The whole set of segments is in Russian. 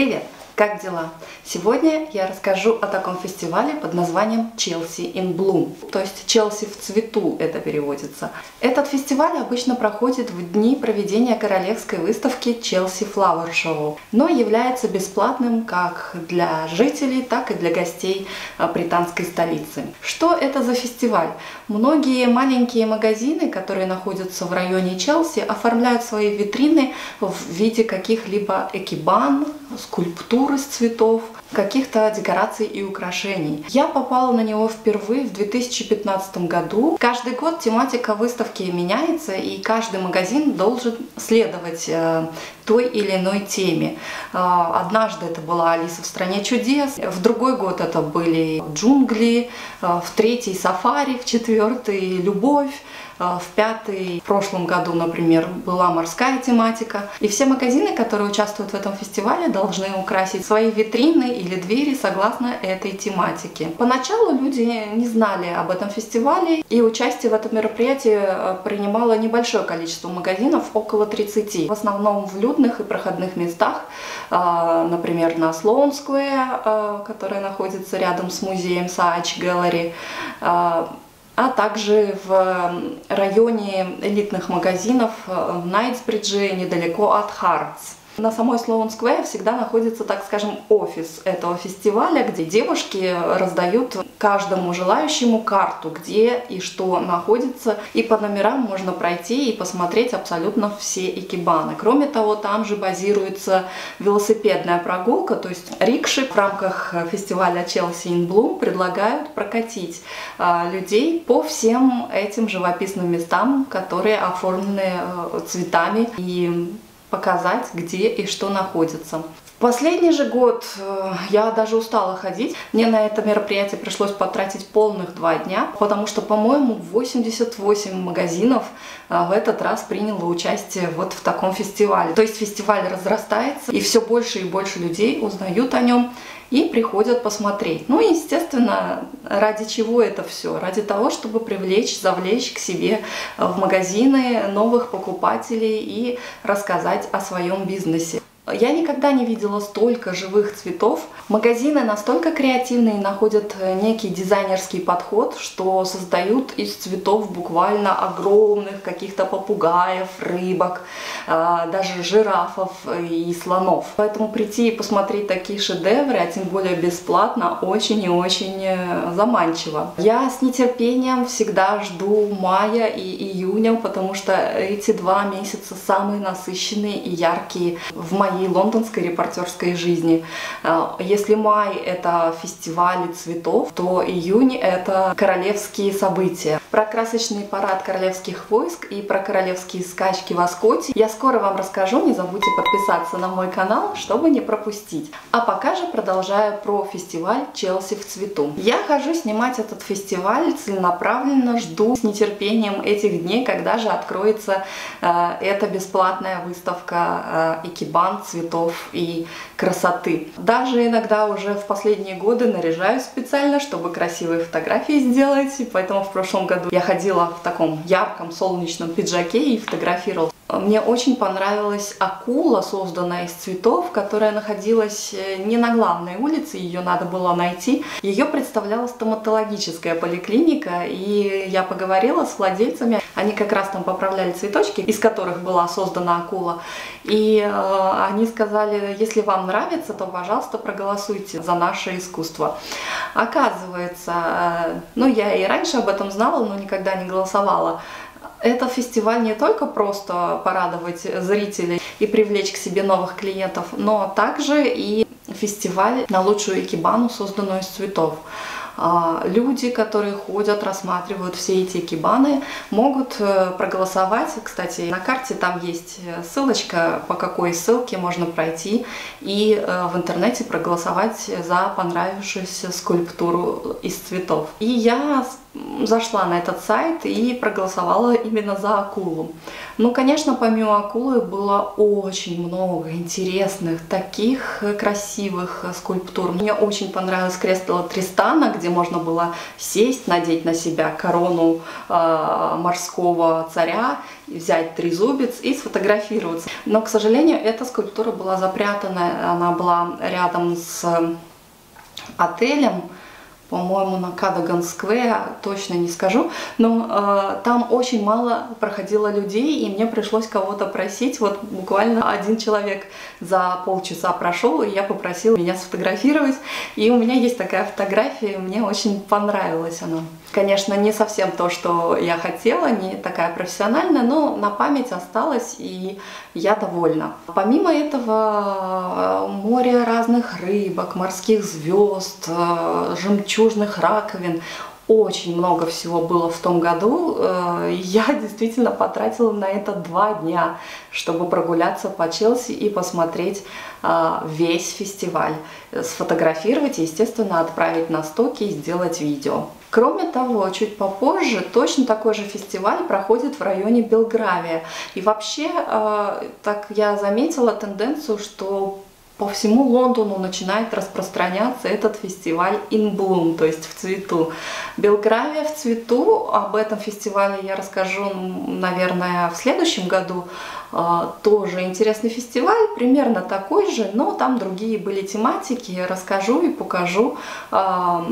Привет! Как дела? Сегодня я расскажу о таком фестивале под названием Chelsea in Bloom, то есть Челси в цвету это переводится. Этот фестиваль обычно проходит в дни проведения королевской выставки Chelsea Flower Show, но является бесплатным как для жителей, так и для гостей а, британской столицы. Что это за фестиваль? Многие маленькие магазины, которые находятся в районе Челси, оформляют свои витрины в виде каких-либо экибан, скульптур из цветов, каких-то декораций и украшений. Я попала на него впервые в 2015 году. Каждый год тематика выставки меняется, и каждый магазин должен следовать э, той или иной теме. Э, однажды это была Алиса в стране чудес, в другой год это были джунгли, э, в третий сафари, в четвертый любовь. В пятый, в прошлом году, например, была морская тематика. И все магазины, которые участвуют в этом фестивале, должны украсить свои витрины или двери согласно этой тематике. Поначалу люди не знали об этом фестивале, и участие в этом мероприятии э, принимало небольшое количество магазинов, около 30. В основном в людных и проходных местах, а, например, на Слоун Сквер, э, которая находится рядом с музеем Саач Gallery, а также в районе элитных магазинов в Найтсбридже, недалеко от Хартс. На самой Слоун Сквер всегда находится, так скажем, офис этого фестиваля, где девушки раздают каждому желающему карту, где и что находится. И по номерам можно пройти и посмотреть абсолютно все экибаны. Кроме того, там же базируется велосипедная прогулка, то есть рикши в рамках фестиваля Челси in Bloom предлагают прокатить а, людей по всем этим живописным местам, которые оформлены э, цветами и показать, где и что находится. Последний же год э, я даже устала ходить. Мне на это мероприятие пришлось потратить полных два дня, потому что, по-моему, 88 магазинов э, в этот раз приняло участие вот в таком фестивале. То есть фестиваль разрастается, и все больше и больше людей узнают о нем и приходят посмотреть. Ну, естественно, ради чего это все? Ради того, чтобы привлечь, завлечь к себе в магазины новых покупателей и рассказать о своем бизнесе. Я никогда не видела столько живых цветов. Магазины настолько креативные, находят э, некий дизайнерский подход, что создают из цветов буквально огромных каких-то попугаев, рыбок, а, даже жирафов и слонов. Поэтому прийти и посмотреть такие шедевры, а тем более бесплатно, очень и очень э, заманчиво. Я с нетерпением всегда жду мая и июня, потому что эти два месяца самые насыщенные и яркие в моей моей лондонской репортерской жизни. А, если май — это фестивали цветов, то июнь — это королевские события. Про красочный парад королевских войск и про королевские скачки в Аскоте я скоро вам расскажу. Не забудьте подписаться на мой канал, чтобы не пропустить. А пока же продолжаю про фестиваль «Челси в цвету». Я хожу снимать этот фестиваль целенаправленно, жду с нетерпением этих дней, когда же откроется э, эта бесплатная выставка э, Экибан цветов и красоты. Даже иногда уже в последние годы наряжаюсь специально, чтобы красивые фотографии сделать, поэтому в прошлом году я ходила в таком ярком солнечном пиджаке и фотографировала мне очень понравилась акула, созданная из цветов, которая находилась э, не на главной улице, ее надо было найти. Ее представляла стоматологическая поликлиника, и я поговорила с владельцами. Они как раз там поправляли цветочки, из которых была создана акула. И э, они сказали, если вам нравится, то, пожалуйста, проголосуйте за наше искусство. Оказывается, э, ну я и раньше об этом знала, но никогда не голосовала. Это фестиваль не только просто порадовать зрителей и привлечь к себе новых клиентов, но также и фестиваль на лучшую экибану, созданную из цветов. А, люди, которые ходят, рассматривают все эти экибаны, могут э, проголосовать. Кстати, на карте там есть э, ссылочка, по какой ссылке можно пройти и э, в интернете проголосовать за понравившуюся скульптуру из цветов. И я зашла на этот сайт и проголосовала именно за акулу. Ну, конечно, помимо акулы было очень много интересных, таких красивых скульптур. Мне очень понравилось кресло Тристана, где можно было сесть, надеть на себя корону э, морского царя, взять трезубец и сфотографироваться. Но, к сожалению, эта скульптура была запрятана, она была рядом с отелем, по-моему, на Кадаган Сквер, точно не скажу, но э, там очень мало проходило людей, и мне пришлось кого-то просить, вот буквально один человек за полчаса прошел, и я попросила меня сфотографировать, и у меня есть такая фотография, мне очень понравилась она. Конечно, не совсем то, что я хотела, не такая профессиональная, но на память осталась, и я довольна. Помимо этого, море разных рыбок, морских звезд, э, жемчужных раковин, очень много всего было в том году. Э, я действительно потратила на это два дня, чтобы прогуляться по Челси и посмотреть э, весь фестиваль. Сфотографировать и, естественно, отправить на стоки и сделать видео. Кроме того, чуть попозже точно такой же фестиваль проходит в районе Белгравия. И вообще, так я заметила тенденцию, что по всему Лондону начинает распространяться этот фестиваль In Bloom, то есть в цвету. Белгравия в цвету, об этом фестивале я расскажу, наверное, в следующем году. А, тоже интересный фестиваль, примерно такой же, но там другие были тематики. Я расскажу и покажу а,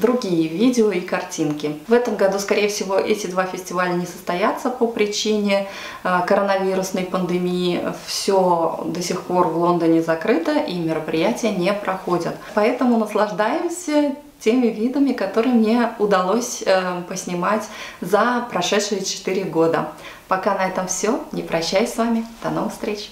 другие видео и картинки. В этом году, скорее всего, эти два фестиваля не состоятся по причине а, коронавирусной пандемии. Все до сих пор в Лондоне закрыто и мероприятия не проходят. Поэтому наслаждаемся теми видами, которые мне удалось э, поснимать за прошедшие 4 года. Пока на этом все. Не прощаюсь с вами. До новых встреч!